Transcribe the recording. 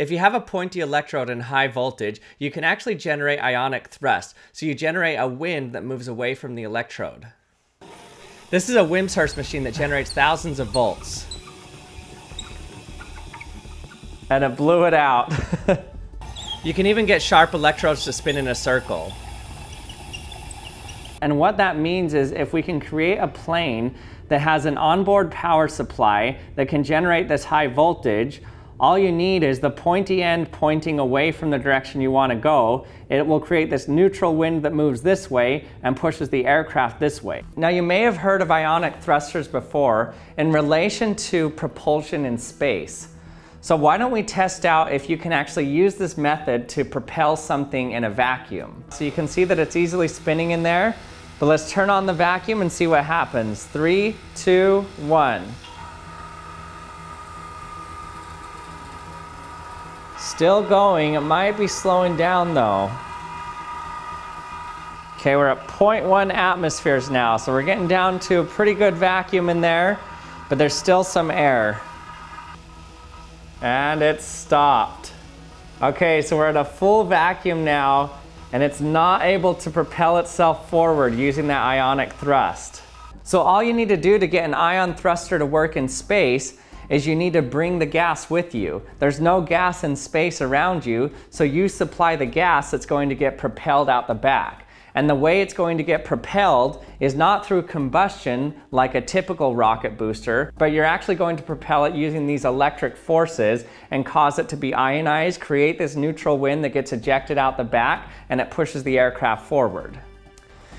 If you have a pointy electrode and high voltage, you can actually generate ionic thrust. So you generate a wind that moves away from the electrode. This is a Wimshurst machine that generates thousands of volts. And it blew it out. you can even get sharp electrodes to spin in a circle. And what that means is if we can create a plane that has an onboard power supply that can generate this high voltage, all you need is the pointy end pointing away from the direction you want to go. It will create this neutral wind that moves this way and pushes the aircraft this way. Now you may have heard of ionic thrusters before in relation to propulsion in space. So why don't we test out if you can actually use this method to propel something in a vacuum. So you can see that it's easily spinning in there, but let's turn on the vacuum and see what happens. Three, two, one. Still going, it might be slowing down though. Okay, we're at 0.1 atmospheres now, so we're getting down to a pretty good vacuum in there, but there's still some air. And it stopped. Okay, so we're at a full vacuum now, and it's not able to propel itself forward using that ionic thrust. So all you need to do to get an ion thruster to work in space is you need to bring the gas with you. There's no gas in space around you, so you supply the gas that's going to get propelled out the back. And the way it's going to get propelled is not through combustion like a typical rocket booster, but you're actually going to propel it using these electric forces and cause it to be ionized, create this neutral wind that gets ejected out the back, and it pushes the aircraft forward.